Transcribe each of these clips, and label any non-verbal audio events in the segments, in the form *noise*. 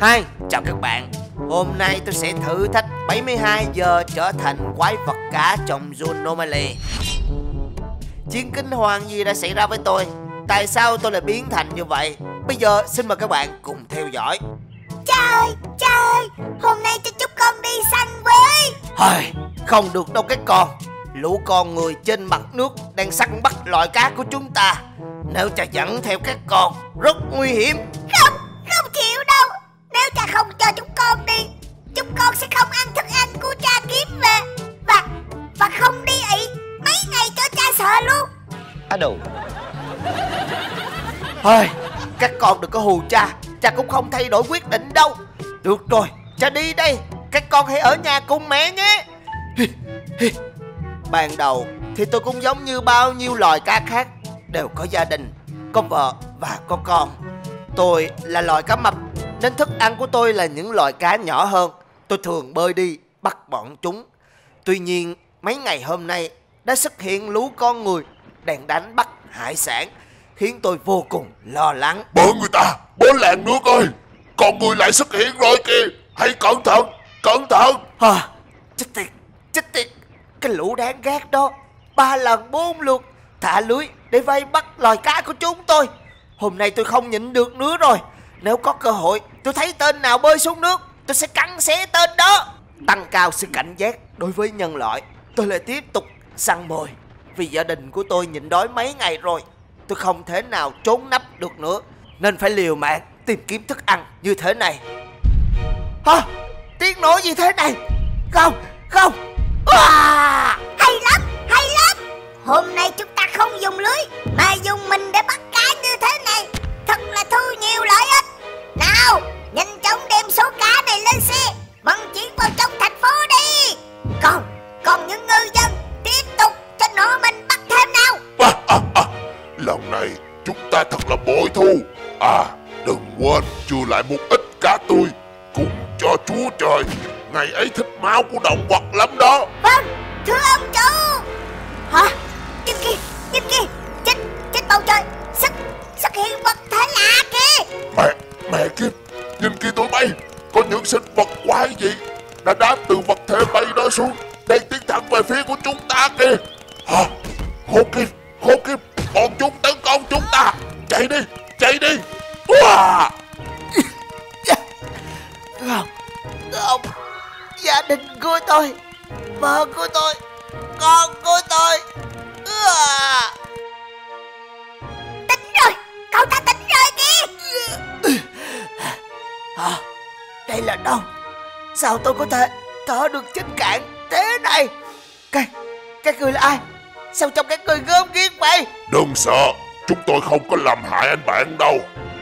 Hi, chào các bạn. Hôm nay tôi sẽ thử thách 72 giờ trở thành quái vật cá trong Zoonomaly Chiến kinh hoàng gì đã xảy ra với tôi. Tại sao tôi lại biến thành như vậy? Bây giờ xin mời các bạn cùng theo dõi. Trời, trời, hôm nay cho chúc con đi săn với Hơi, Không được đâu cái con. Lũ con người trên mặt nước đang săn bắt loại cá của chúng ta. Nếu cha dẫn theo các con Rất nguy hiểm. Không con sẽ không ăn thức ăn của cha kiếm về. Và, và không đi ị Mấy ngày cho cha sợ luôn. À đồ. Thôi Các con đừng có hù cha. Cha cũng không thay đổi quyết định đâu. Được rồi, cha đi đây. Các con hãy ở nhà cùng mẹ nhé. Ban đầu thì tôi cũng giống như bao nhiêu loài cá khác Đều có gia đình, có vợ và có con. Tôi là loài cá mập Nên thức ăn của tôi là những loài cá nhỏ hơn. Tôi thường bơi đi bắt bọn chúng Tuy nhiên mấy ngày hôm nay đã xuất hiện lũ con người đang đánh bắt hải sản khiến tôi vô cùng lo lắng. Bớ người ta, bớ làng nước ơi, con người lại xuất hiện rồi kìa, hãy cẩn thận, cẩn thận. À, chết tiệt, chết tiệt, cái lũ đáng ghét đó, ba lần bốn lượt thả lưới để vây bắt loài cá của chúng tôi. Hôm nay tôi không nhịn được nữa rồi. Nếu có cơ hội, tôi thấy tên nào bơi xuống nước, tôi sẽ cắn xé tên đó. Tăng cao sự cảnh giác đối với nhân loại, tôi lại tiếp tục săn mồi. Vì gia đình của tôi nhịn đói mấy ngày rồi Tôi không thể nào trốn nấp được nữa Nên phải liều mạng tìm kiếm thức ăn như thế này Hả? Tiếng nổ gì thế này? Không, không à! Hay lắm, hay lắm Hôm nay chúng ta không dùng lưới Mà dùng mình để bắt Lần này chúng ta thật là bội thu. À đừng quên chưa lại một ít cá tươi Cùng cho chúa trời. Ngày ấy thích máu của động vật lắm đó. Vâng thưa ông chủ. Hả? Nhìn kìa nhìn kìa Trên, trên bầu trời. Xuất, xuất hiện vật thể lạ kìa. Mẹ mẹ kiếp Nhìn kìa tụi bay. Có những sinh vật quái gì Đã đáp từ vật thể bay đó xuống Đang tiến thẳng về phía của chúng ta kìa. Hả? Khốn kiếp Khốn kiếp Bọn chúng tấn công chúng ta. Chạy đi Chạy đi. Không Không Gia đình của tôi Vợ của tôi Con của tôi. Tỉnh rồi Cậu ta tỉnh rồi kìa. À, Đây là đâu? Sao tôi có thể thở được trên cạn thế này? Các, các người là ai Sao trong các người gớm ghiếc vậy? Đừng sợ Chúng tôi không có làm hại anh bạn đâu.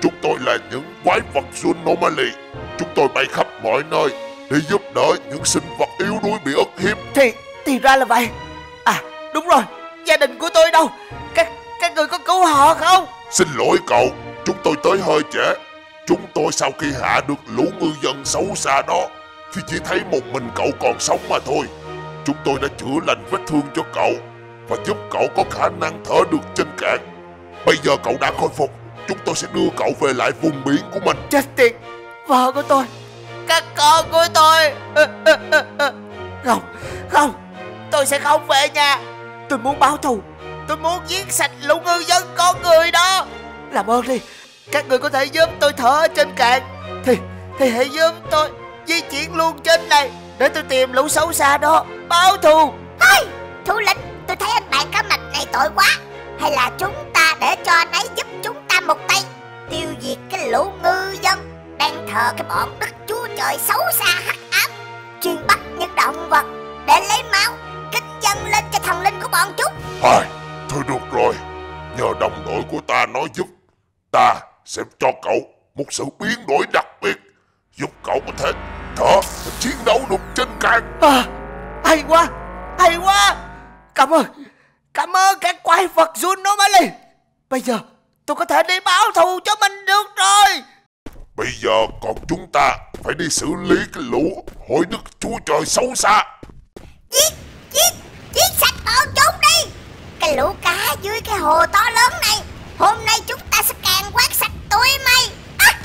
Chúng tôi là những quái vật Zoonomaly Chúng tôi bay khắp mọi nơi Để giúp đỡ những sinh vật yếu đuối bị ức hiếp. Thì, thì ra là vậy. À đúng rồi Gia đình của tôi đâu? Các, các người có cứu họ không? Xin lỗi cậu Chúng tôi tới hơi trễ. Chúng tôi sau khi hạ được lũ ngư dân xấu xa đó Thì chỉ thấy một mình cậu còn sống mà thôi. Chúng tôi đã chữa lành vết thương cho cậu Và giúp cậu có khả năng thở được trên cạn. Bây giờ cậu đã khôi phục. Chúng tôi sẽ đưa cậu về lại vùng biển của mình. Chết tiệt Vợ của tôi. Các con của tôi. *laughs* Không Không. Tôi sẽ không về nhà. Tôi muốn báo thù. Tôi muốn giết sạch lũ ngư dân con người đó. Làm ơn đi. Các người có thể giúp tôi thở trên cạn. Thì Thì hãy giúp tôi Di chuyển luôn trên này Để tôi tìm lũ xấu xa đó. Báo thù. Hey, thủ lĩnh Tôi thấy anh bạn cá mạch này tội quá. Hay là chúng ta để cho anh ấy giúp chúng ta một tay. Tiêu diệt cái lũ ngư dân Đang thờ cái bọn đức chúa trời xấu xa hắc ám. Chuyên bắt những động vật Để lấy máu Kính dâng lên cho thần linh của bọn chúng. Thôi, thôi được rồi. Nhờ đồng đội của ta nói giúp Ta sẽ cho cậu một sự biến đổi đặc biệt Giúp cậu có thể thở chiến đấu được trên cạn. À, Hay quá Hay quá Cảm ơn. Cảm ơn cái quái vật Juno Mali Bây giờ tôi có thể đi báo thù cho mình được rồi. Bây giờ còn chúng ta phải đi xử lý cái lũ hội đức chúa trời xấu xa. Giết, giết, giết sạch bọn chúng đi. Cái lũ cá dưới cái hồ to lớn này Hôm nay chúng ta sẽ càng quét sạch tụi mày. *laughs*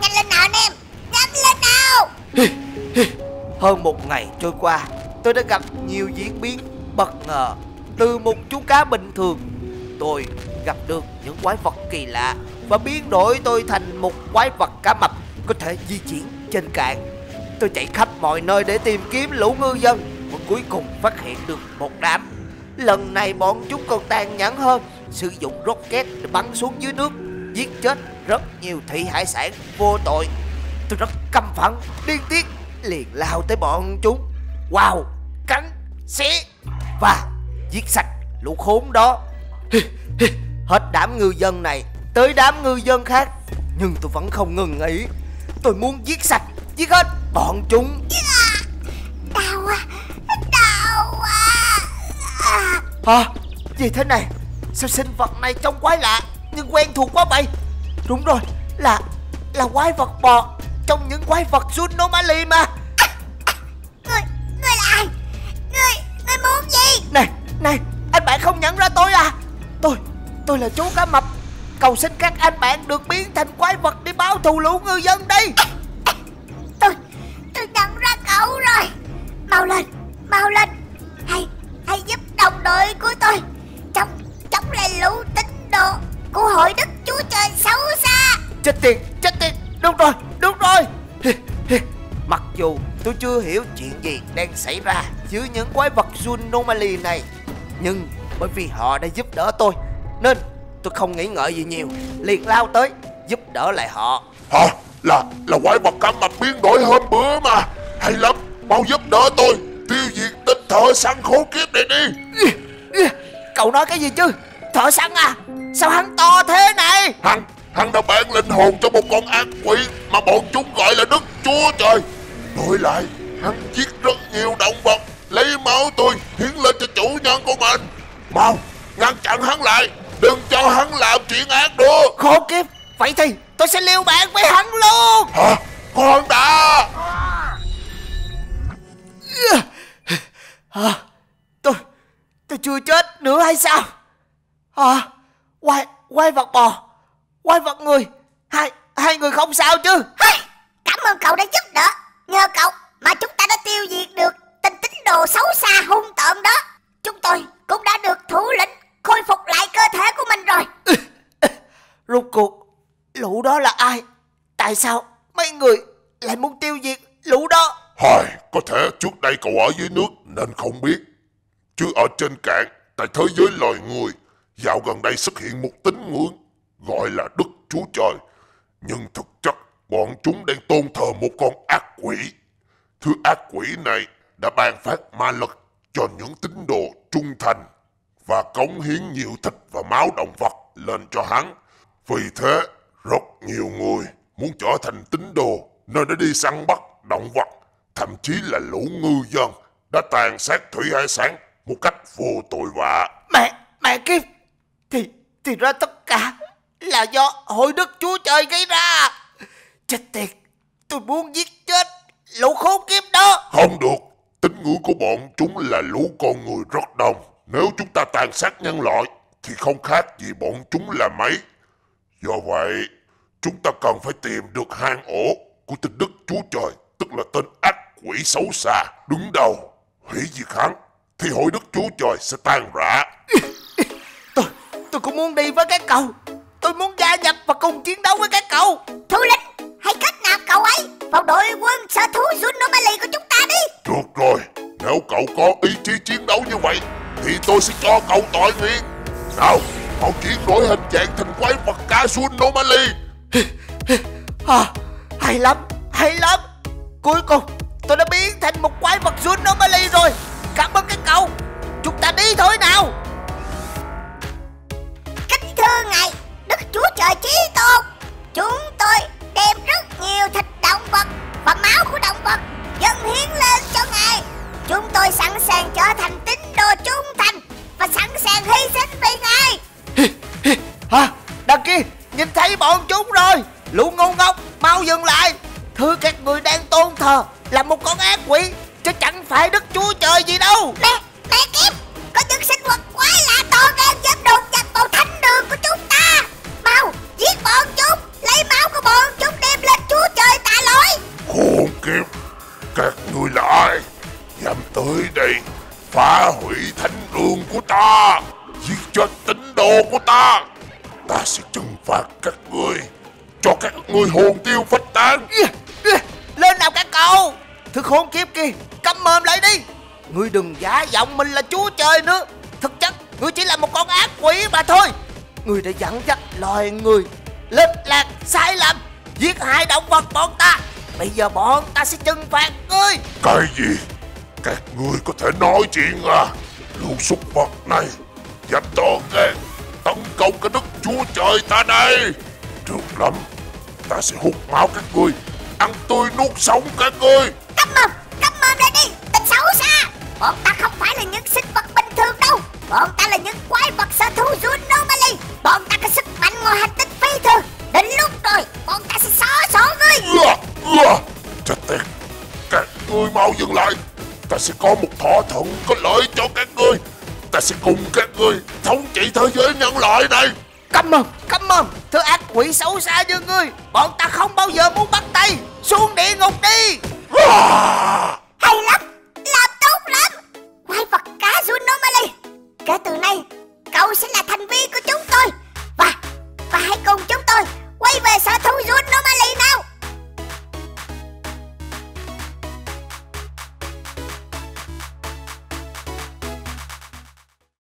Nhanh lên nào anh em, nhanh lên nào. Hơn một ngày trôi qua Tôi đã gặp nhiều diễn biến bất ngờ Từ một chú cá bình thường. Tôi gặp được những quái vật kỳ lạ Và biến đổi tôi thành một quái vật cá mập Có thể di chuyển trên cạn. Tôi chạy khắp mọi nơi để tìm kiếm lũ ngư dân Và cuối cùng phát hiện được một đám. Lần này bọn chúng còn tàn nhẫn hơn Sử dụng rocket để bắn xuống dưới nước Giết chết rất nhiều thị hải sản vô tội. Tôi rất căm phẫn, điên tiết Liền lao tới bọn chúng. Wow, cắn, xé Và giết sạch lũ khốn đó. Hết đám ngư dân này Tới đám ngư dân khác Nhưng tôi vẫn không ngừng nghỉ. Tôi muốn giết sạch, giết hết bọn chúng. Đau quá Đau quá. À, Hả? Gì thế này? Sao sinh vật này trông quái lạ Nhưng quen thuộc quá vậy? Đúng rồi, là là quái vật bò Trong những quái vật Zunomali mà Này, anh bạn không nhận ra tôi à? Tôi, tôi là chú cá mập. Cầu xin các anh bạn được biến thành quái vật để báo thù lũ ngư dân đây. Tôi, tôi nhận ra cậu rồi. Mau lên, mau lên. Hãy, hãy giúp đồng đội của tôi Chống, chống lại lũ tín đồ Của hội đức chúa trời xấu xa. Chết tiệt, chết tiệt. Đúng rồi, đúng rồi. *laughs* Mặc dù tôi chưa hiểu chuyện gì đang xảy ra Dưới những quái vật Zunomali này Nhưng bởi vì họ đã giúp đỡ tôi Nên tôi không nghĩ ngợi gì nhiều. Liền lao tới giúp đỡ lại họ. Hả? Là là quái vật cá mập biến đổi hôm bữa mà. Hay lắm Mau giúp đỡ tôi. Tiêu diệt tên thợ săn khốn kiếp này đi. Cậu nói cái gì chứ? Thợ săn à Sao hắn to thế này? Hắn Hắn đã bán linh hồn cho một con ác quỷ Mà bọn chúng gọi là Đức Chúa Trời. Đổi lại Hắn giết rất nhiều động vật Lấy máu tôi hiến lên cho chủ nhân của mình. Mau Ngăn chặn hắn lại Đừng cho hắn làm chuyện ác nữa. Khốn kiếp Vậy thì tôi sẽ liều mạng với hắn luôn. Hả? Con đã. À, Tôi Tôi chưa chết nữa hay sao? À Quay Quay vật bò Quay vật người. Hai Hai người không sao chứ? Hey, Cảm ơn cậu đã giúp đỡ. Nhờ cậu mà chúng ta đã tiêu diệt được Tên tín đồ xấu xa hung tợn đó. Chúng tôi cũng đã được thủ lĩnh Khôi phục lại cơ thể của mình rồi. *laughs* Rốt cuộc Lũ đó là ai? Tại sao Mấy người Lại muốn tiêu diệt lũ đó? Hỏi Có thể trước đây cậu ở dưới nước Nên không biết. Chứ ở trên cạn Tại thế giới loài người Dạo gần đây xuất hiện một tín ngưỡng Gọi là Đức Chúa Trời. Nhưng thực chất Bọn chúng đang tôn thờ một con ác quỷ. Thứ ác quỷ này Đã ban phát ma lực Cho những tín đồ trung thành Và cống hiến nhiều thịt và máu động vật Lên cho hắn. Vì thế Rất nhiều người Muốn trở thành tín đồ Nên đã đi săn bắt động vật Thậm chí là lũ ngư dân Đã tàn sát thủy hải sản Một cách vô tội vạ. Mẹ Mẹ kiếp Thì Thì ra tất cả Là do hội đức chúa trời gây ra. Chết tiệt Tôi muốn giết chết Lũ khốn kiếp đó. Không được tính ngưỡng của bọn chúng là lũ con người rất đông. Nếu chúng ta tàn sát nhân loại, Thì không khác gì bọn chúng là mấy. Do vậy, Chúng ta cần phải tìm được hang ổ Của tên Đức Chúa Trời, Tức là tên ác quỷ xấu xa. Đứng đầu Hủy diệt hắn Thì hội Đức Chúa Trời sẽ tan rã. Tôi Tôi cũng muốn đi với các cậu. Tôi muốn gia nhập và cùng chiến đấu với các cậu. Thủ lĩnh Hãy kết cậu ấy. Vào đội quân sở thú Zunomali của chúng ta đi. Được rồi. Nếu cậu có ý chí chiến đấu như vậy Thì tôi sẽ cho cậu tội nguyện. Nào Mau chuyển đổi hình dạng thành quái vật cá sun Nomali à, Hay lắm Hay lắm. Cuối cùng Tôi đã biến thành một quái vật Zunomali rồi. Cảm ơn các cậu. Chúng ta đi thôi nào. Kính thưa ngài Đức Chúa Trời Chí Chứ chẳng phải Đức Chúa Trời gì đâu. Mẹ, mẹ kiếp Có những sinh vật quái lạ to gan dám đột nhập vào thánh đường của chúng ta. Mau, giết bọn chúng Lấy máu của bọn chúng đem lên Chúa Trời tạ lỗi. Khốn kiếp Các người là phá hủy thánh đường của ta giết chết tín đồ của ta. Ta sẽ trừng phạt các ngươi cho các ngươi hồn tiêu phách tán. Lên nào các cậu Thứ khốn kiếp kia, Cầm mồm lại đi. Ngươi đừng giả giọng mình là chúa trời nữa. Thực chất, Ngươi chỉ là một con ác quỷ mà thôi. Ngươi đã dẫn dắt loài người Lệch lạc sai lầm, Giết hại động vật bọn ta. Bây giờ bọn ta sẽ trừng phạt ngươi. Cái gì? Các ngươi có thể nói chuyện à? Lũ súc vật này, dám to gan, tấn công cái đức chúa trời ta đây. Được lắm, ta sẽ hút máu các ngươi, ăn tươi nuốt sống các ngươi. Câm mồm, câm mồm lại đi Tên xấu xa. Bọn ta không phải là những sinh vật bình thường đâu. Bọn ta là những quái vật sở thú Zunomali Bọn ta có sức mạnh ngoài hành tinh phi thường. Đến lúc rồi Bọn ta sẽ xóa sổ ngươi. Chết tiệt. Các ngươi mau dừng lại. Ta sẽ có một thỏa thuận có lợi cho các ngươi. Ta sẽ cùng các ngươi thống trị thế giới nhân loại này. Câm mồm, câm mồm. Thứ ác quỷ xấu xa như ngươi Bọn ta không bao giờ muốn bắt tay. Xuống địa ngục!